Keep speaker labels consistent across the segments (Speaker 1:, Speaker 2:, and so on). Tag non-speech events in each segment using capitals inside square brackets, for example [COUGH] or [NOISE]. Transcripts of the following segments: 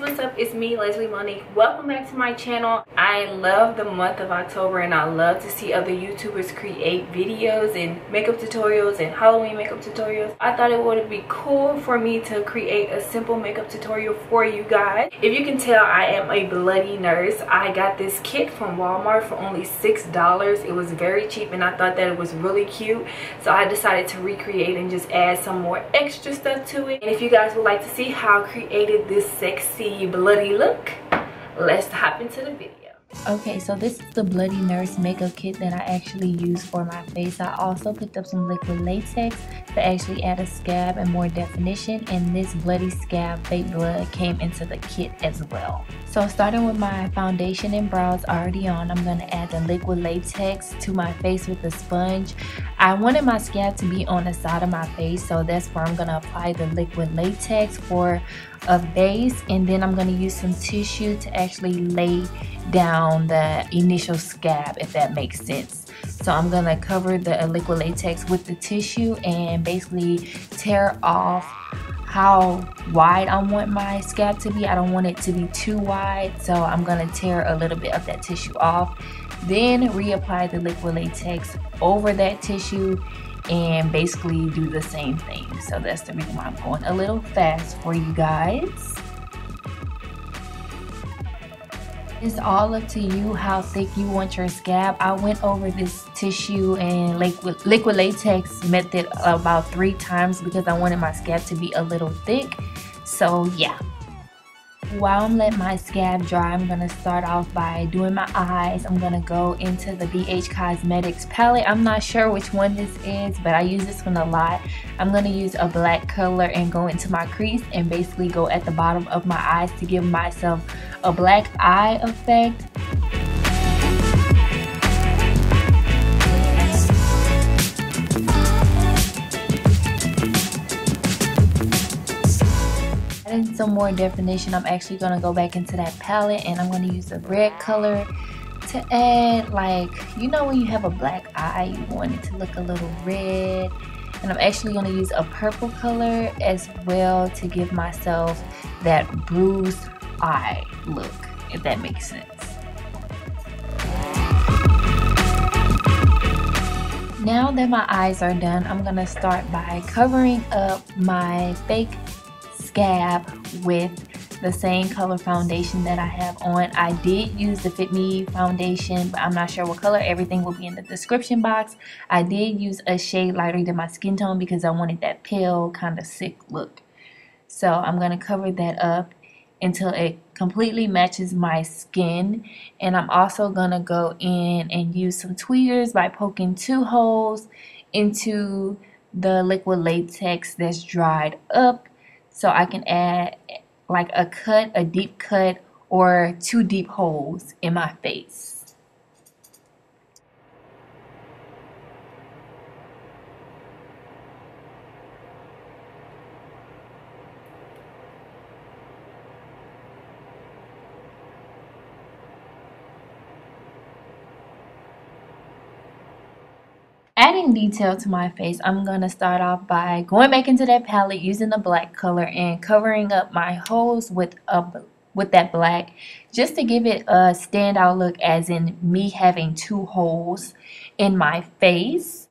Speaker 1: it's me Lesley Monique. Welcome back to my channel. I love the month of october and i love to see other youtubers create videos and makeup tutorials and halloween makeup tutorials. I thought it would be cool for me to create a simple makeup tutorial for you guys. If you can tell i am a bloody nurse. I got this kit from walmart for only six dollars. It was very cheap and i thought that it was really cute. So i decided to recreate and just add some more extra stuff to it. And if you guys would like to see how I created this sexy bloody look let's hop into the video
Speaker 2: Okay, so this is the Bloody Nurse makeup kit that I actually use for my face. I also picked up some liquid latex to actually add a scab and more definition. And this Bloody Scab Fake Blood came into the kit as well. So starting with my foundation and brows already on, I'm going to add the liquid latex to my face with the sponge. I wanted my scab to be on the side of my face, so that's where I'm going to apply the liquid latex for a base. And then I'm going to use some tissue to actually lay down the initial scab if that makes sense. So I'm gonna cover the liquid latex with the tissue and basically tear off how wide I want my scab to be. I don't want it to be too wide, so I'm gonna tear a little bit of that tissue off. Then reapply the liquid latex over that tissue and basically do the same thing. So that's the reason why I'm going a little fast for you guys. It's all up to you how thick you want your scab. I went over this tissue and liquid, latex method about three times because I wanted my scab to be a little thick. So yeah. While I'm letting my scab dry, I'm going to start off by doing my eyes. I'm going to go into the BH Cosmetics palette. I'm not sure which one this is, but I use this one a lot. I'm going to use a black color and go into my crease and basically go at the bottom of my eyes to give myself a black eye effect. Adding some more definition i'm actually going to go back into that palette and i'm going to use the red color to add like you know when you have a black eye you want it to look a little red? And I'm actually going to use a purple color as well to give myself that bruised eye look if that makes sense. Now that my eyes are done I'm gonna start by covering up my fake with the same color foundation that I have on. I did use the Fit Me foundation, but I'm not sure what color. Everything will be in the description box. I did use a shade lighter than my skin tone because I wanted that pale kind of sick look. So I'm going to cover that up until it completely matches my skin. And I'm also going to go in and use some tweezers by poking two holes into the liquid latex that's dried up so I can add like a cut, a deep cut, or two deep holes in my face. Adding detail to my face, I'm going to start off by going back into that palette using the black color and covering up my holes with a with that black just to give it a standout look as in me having two holes in my face.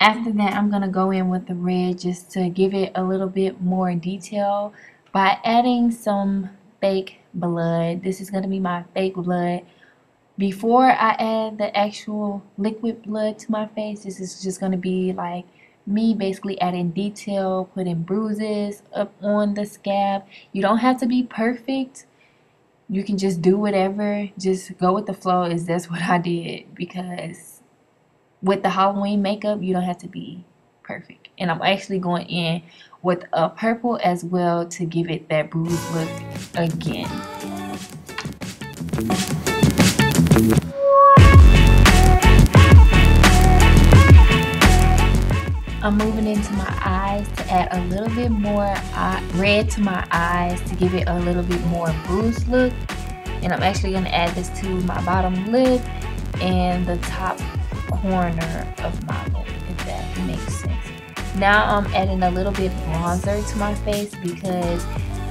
Speaker 2: After that, I'm going to go in with the red just to give it a little bit more detail by adding some fake blood. This is going to be my fake blood. Before I add the actual liquid blood to my face, this is just going to be like me basically adding detail, putting bruises up on the scab. You don't have to be perfect. You can just do whatever. Just go with the flow is that's what I did because with the Halloween makeup, you don't have to be perfect. And I'm actually going in with a purple as well to give it that bruise look again. I'm moving into my eyes to add a little bit more red to my eyes to give it a little bit more bruised look. And I'm actually going to add this to my bottom lip and the top corner of my lip, that makes sense. Now I'm adding a little bit bronzer to my face because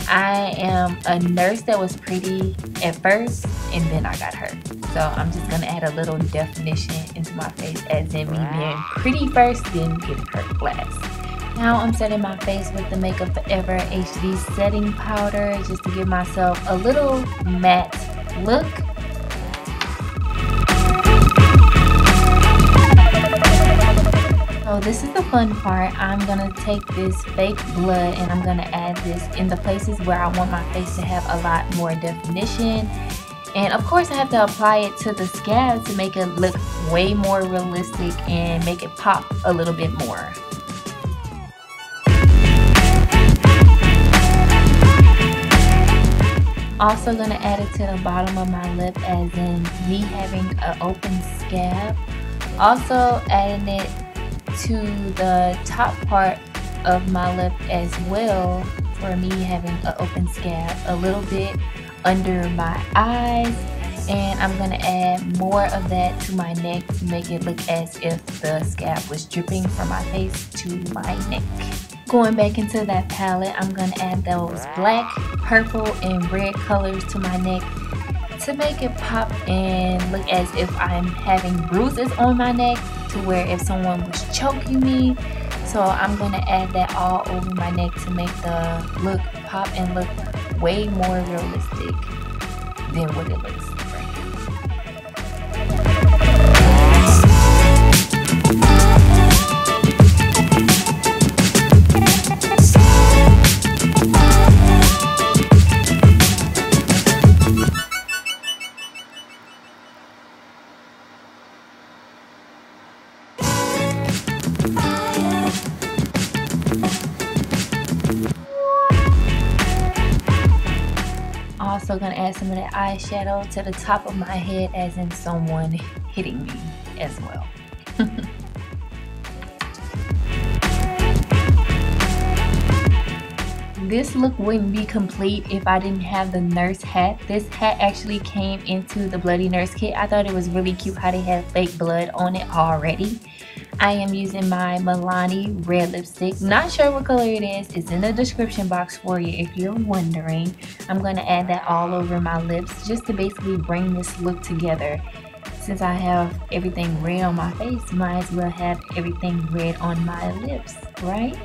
Speaker 2: I am a nurse that was pretty at first and then I got hurt. So I'm just gonna add a little definition into my face as in me being pretty first then getting hurt last. Now I'm setting my face with the Makeup Forever HD setting powder just to give myself a little matte look So this is the fun part. I'm gonna take this fake blood and I'm gonna add this in the places where I want my face to have a lot more definition. And of course I have to apply it to the scab to make it look way more realistic and make it pop a little bit more. Also gonna add it to the bottom of my lip as in me having an open scab. Also adding it to the top part of my lip as well for me having an open scab a little bit under my eyes and I'm going to add more of that to my neck to make it look as if the scab was dripping from my face to my neck. Going back into that palette, I'm going to add those black, purple, and red colors to my neck to make it pop and look as if I'm having bruises on my neck to where if someone was choking me. So I'm going to add that all over my neck to make the look pop and look way more realistic than what it looks some of that eyeshadow to the top of my head as in someone hitting me as well. [LAUGHS] this look wouldn't be complete if I didn't have the nurse hat. This hat actually came into the Bloody Nurse kit. I thought it was really cute how they had fake blood on it already. I am using my Milani red lipstick. Not sure what color it is. It's in the description box for you if you're wondering. I'm going to add that all over my lips just to basically bring this look together. Since I have everything red on my face, might as well have everything red on my lips, right?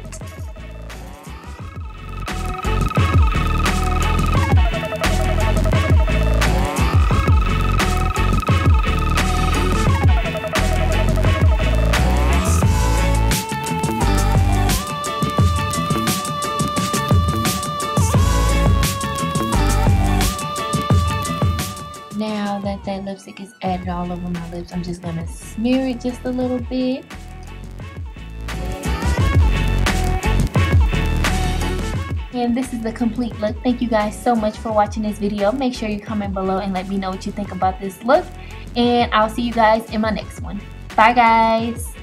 Speaker 2: Lipstick is added all over my lips, I'm just going to smear it just a little bit. And this is the complete look. Thank you guys so much for watching this video. Make sure you comment below and let me know what you think about this look. And I'll see you guys in my next one. Bye guys.